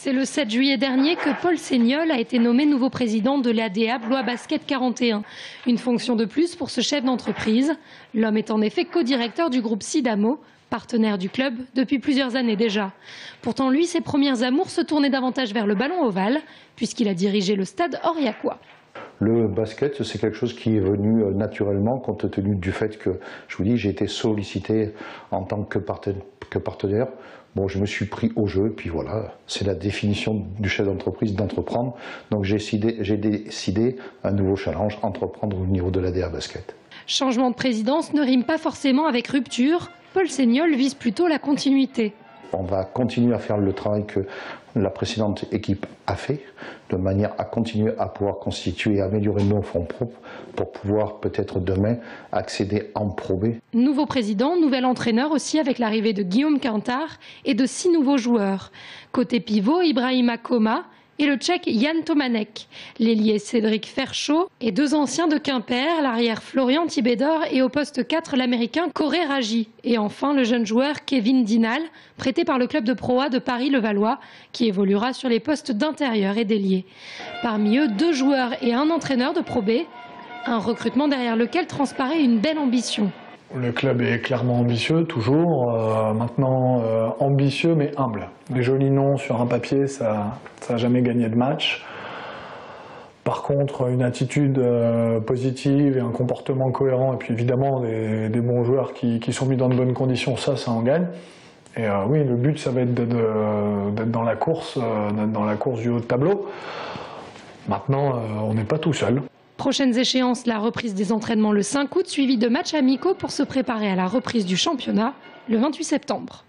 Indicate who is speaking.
Speaker 1: C'est le 7 juillet dernier que Paul Seignol a été nommé nouveau président de l'ADA Blois Basket 41. Une fonction de plus pour ce chef d'entreprise. L'homme est en effet co-directeur du groupe Sidamo, partenaire du club depuis plusieurs années déjà. Pourtant, lui, ses premières amours se tournaient davantage vers le ballon ovale, puisqu'il a dirigé le stade Aurillacois.
Speaker 2: Le basket, c'est quelque chose qui est venu euh, naturellement compte tenu du fait que, je vous dis, j'ai été sollicité en tant que partenaire. Bon, je me suis pris au jeu, puis voilà, c'est la définition du chef d'entreprise d'entreprendre. Donc j'ai décidé, décidé un nouveau challenge, entreprendre au niveau de l'ADA Basket.
Speaker 1: Changement de présidence ne rime pas forcément avec rupture. Paul Seignol vise plutôt la continuité.
Speaker 2: On va continuer à faire le travail que la précédente équipe a fait, de manière à continuer à pouvoir constituer et améliorer nos fonds propres pour pouvoir peut-être demain accéder en Pro B.
Speaker 1: Nouveau président, nouvel entraîneur aussi avec l'arrivée de Guillaume Quintard et de six nouveaux joueurs. Côté pivot, Ibrahima Koma, et le tchèque Jan Tomanek, l'ailier Cédric Ferchaud et deux anciens de Quimper, l'arrière Florian Thibédor et au poste 4 l'américain Coré Raji. Et enfin le jeune joueur Kevin Dinal, prêté par le club de Pro A de Paris-Levallois, qui évoluera sur les postes d'intérieur et d'ailier. Parmi eux, deux joueurs et un entraîneur de Pro un recrutement derrière lequel transparaît une belle ambition.
Speaker 3: Le club est clairement ambitieux, toujours. Euh, maintenant, euh, ambitieux mais humble. Les jolis noms sur un papier, ça n'a jamais gagné de match. Par contre, une attitude euh, positive et un comportement cohérent, et puis évidemment des, bons joueurs qui, sont mis dans de bonnes conditions, ça, ça en gagne. Et oui, le but, ça va être d'être dans la course, dans la course du haut de tableau. Maintenant, on n'est pas tout seul.
Speaker 1: Prochaines échéances, la reprise des entraînements le 5 août, suivi de matchs amicaux pour se préparer à la reprise du championnat le 28 septembre.